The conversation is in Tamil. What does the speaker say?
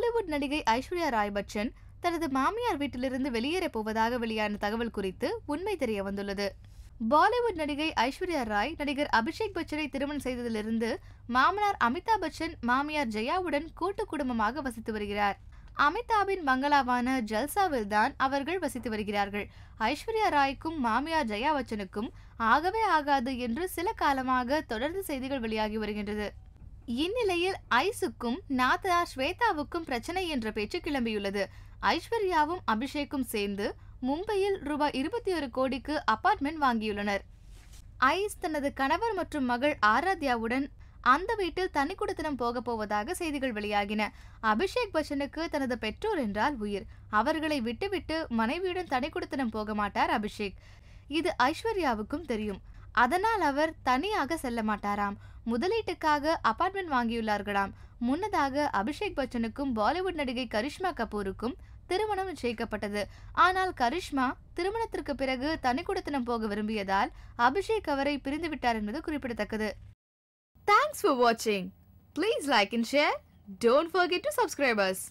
நடிகை ஐஸ்வர்யா ராய் பச்சன் தனது மாமியார் வீட்டிலிருந்து வெளியேறப் போவதாக வெளியான தகவல் குறித்து உண்மை தெரிய வந்துள்ளது. பாலிவுட் நடிகை ஐஸ்வர்யா ராய் நடிகர் அபிஷேக் பச்சனை திருமணம் செய்ததிலிருந்து மாமனார் அமிதாப் பச்சன் மாமியார் ஜெயாவுடன் கூட்டு குடும்பமாக வசித்து வருகிறார். அமிதாபின் பங்களாவான ஜல்சாவில் தான் அவர்கள் வசித்து வருகிறார்கள். ஐஸ்வர்யா ராய்க்கும் மாமியார் ஜெயா பச்சனுக்கும் ஆகவே ஆகாது என்று சில காலமாக தொடர்ந்து செய்திகள் வெளியாகி வருகின்றது. இந்நிலையில் ஐசுக்கும் நாதா ஸ்வேதாவுக்கும் பிரச்சனை என்ற பேச்சு கிளம்பியுள்ளது. ஐஸ்வர்யாவும் அபிஷேக்கும் சேர்ந்து மும்பையில் ரூபாய் இருபத்தி ஒரு கோடிக்கு அபார்ட்மெண்ட் வாங்கியுள்ளனர். ஐஸ் தனது கணவர் மற்றும் மகள் ஆராத்யாவுடன் அந்த வீட்டில் தனி குடித்தனம் போக போவதாக செய்திகள் வெளியாகின. அபிஷேக் பச்சனுக்கு தனது பெற்றோர் என்றால் உயிர். அவர்களை விட்டுவிட்டு மனைவியுடன் தனி குடித்தனம் போக மாட்டார் அபிஷேக். இது ஐஸ்வர்யாவுக்கும் தெரியும். அதனால் அவர் தனியாக செல்ல மாட்டாராம். முதலீட்டுக்காக அபார்ட்மெண்ட் வாங்கியுள்ளார்களாம். முன்னதாக அபிஷேக் பச்சனுக்கும் பாலிவுட் நடிகை கரிஷ்மா கபூருக்கும் திருமணம் நிச்சயிக்கப்பட்டது. ஆனால் கரிஷ்மா திருமணத்திற்கு பிறகு தனி குடத்தனம் போக விரும்பியதால் அபிஷேக் அவரை பிரிந்து விட்டார் என்பது குறிப்பிடத்தக்கது. தேங்க்ஸ் ஃபார் வாட்சிங் please like and share don't forget to subscribers